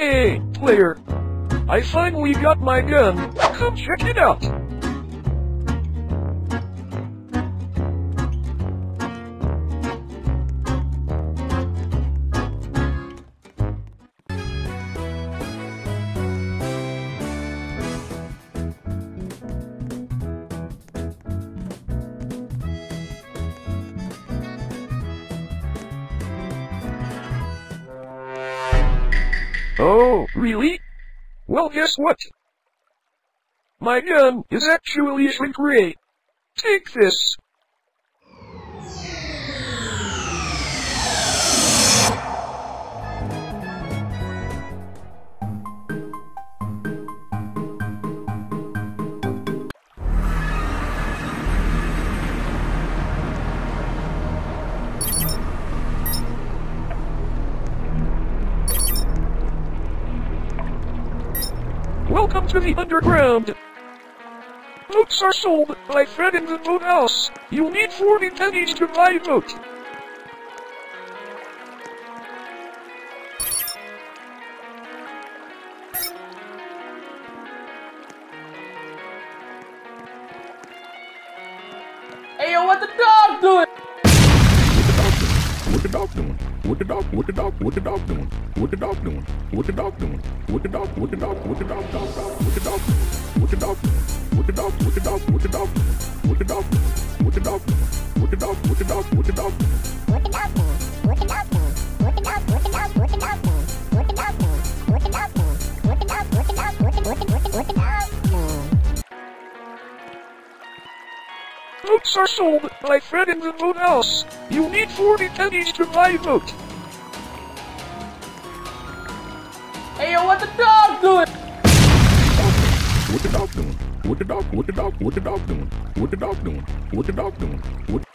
Hey, player. I finally got my gun. Come check it out. Oh, really? Well, guess what? My gun is actually a shrink ray. Take this. Welcome to the underground. Votes are sold by Fred in the vote house. You'll need 40 pennies to buy a vote. Hey, yo, what the dog doing? What the dog doing? What the dog? What the dog? What the dog What the dog doing? What the dog doing? What the dog doing? What the dog? What the dog? What the dog? Dog dog? What the dog? What the dog? What the dog? What the dog? What the dog? What the dog? What the dog? What the dog? What the dog? What the dog? What the dog? What the dog? What the dog? What the dog? What the dog? What the dog? What the dog? What the dog? What the dog? Votes are sold by Fred in the vote house. You'll need 40 pennies to buy a vote. Hey, yo, what the dog doing? What the dog doing? What the dog? What the dog? What the dog doing? What the dog doing? What the dog doing? What?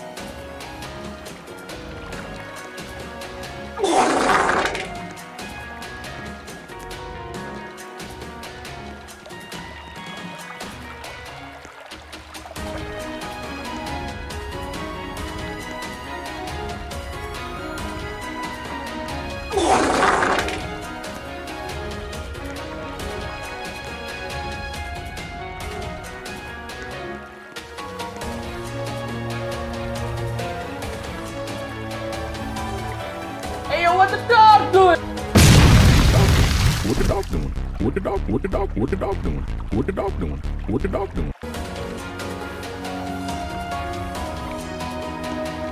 What the dog doing? What the dog doing? What the dog? What the dog? What the dog doing? What the dog doing? What the dog doing?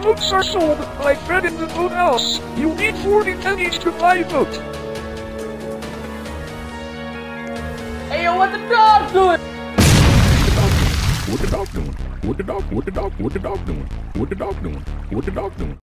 Votes are sold by Fred in the vote house. You'll need 40 pennies to buy a vote. Hey, yo, what the dog doing? What the dog doing? What the dog? What the dog? What the dog doing? What the dog doing? What the dog doing?